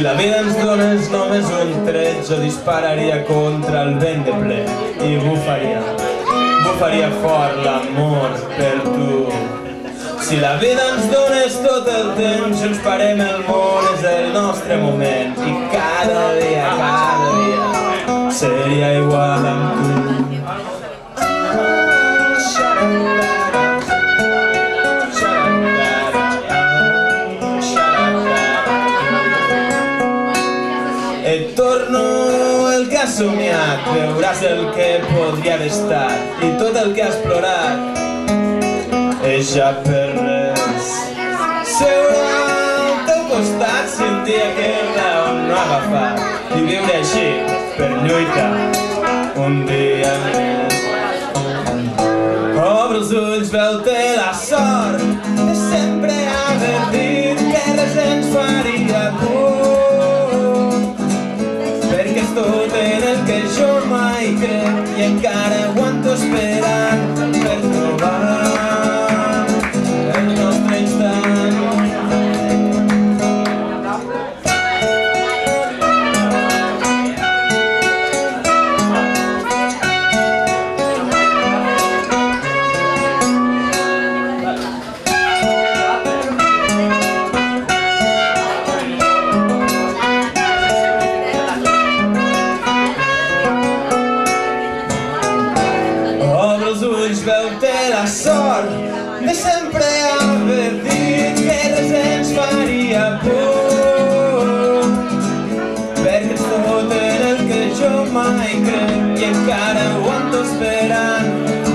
la vida ens donés només un tret, jo dispararia contra el vent de ple i bufaria, bufaria fort l'amor per tu. Si la vida ens donés tot el temps, junts parem el món, és el nostre moment i cada dia, cada dia seria igual amb Et torno el que has somiat, veuràs el que podria haver estat i tot el que has plorat és ja per res. Seure al teu costat dia que raó no ha agafat i viure així per lluitar un dia més. Obre els ulls, veu-te la sort crec i Els ulls, veu-te la sort de sempre haver dit que res ens faria por. Perquè tot en el que jo mai crec i encara aguanto esperant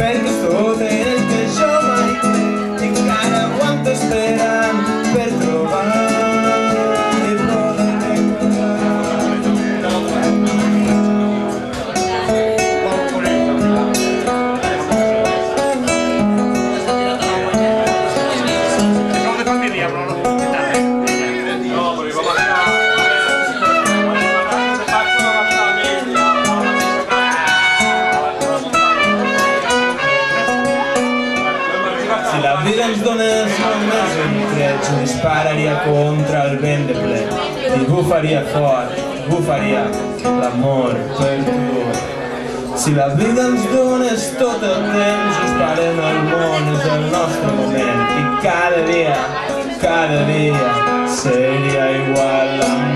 perquè és jo dispararia contra el vent de ple i bufaria fort, bufaria l'amor per tu. Si la vida ens donés tot el temps, us parem el món, és el nostre moment i cada dia, cada dia seria igual